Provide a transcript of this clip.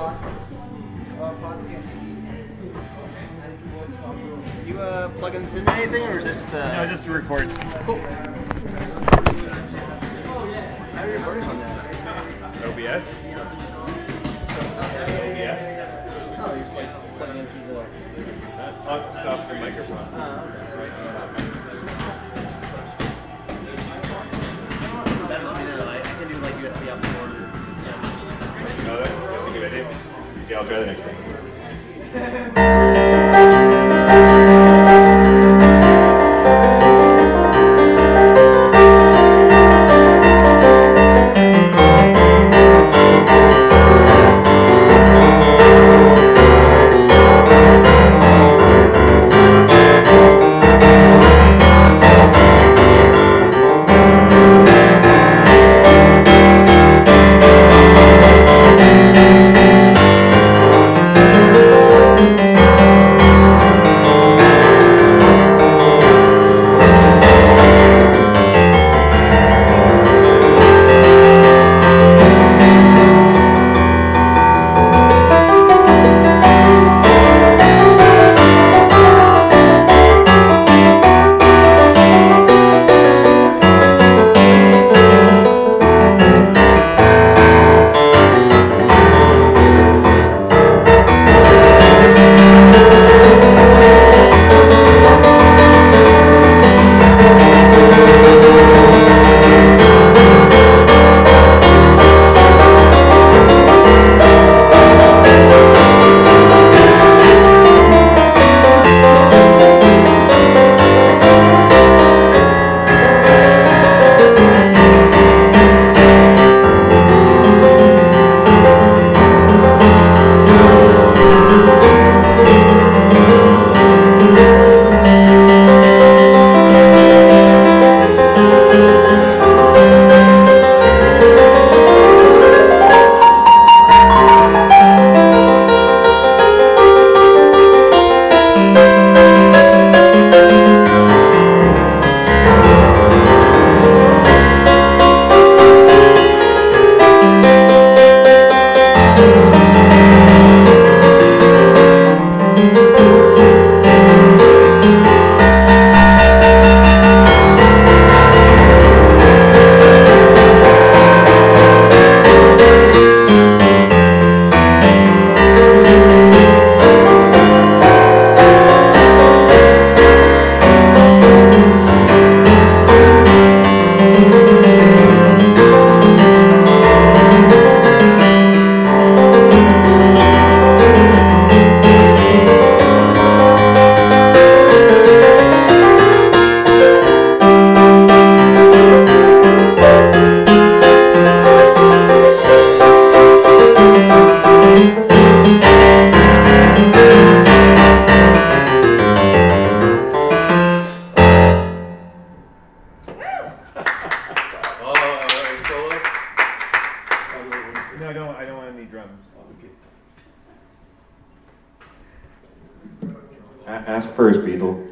You uh, plugging this into anything, or is this just uh? No, just to record. Cool. How are you recording on that? OBS. OBS. Oh, you're just like plugging into the. I'll stop the microphone. Uh, Yeah, I'll try the next time. don't. I don't want any drums. Ask first, Beetle.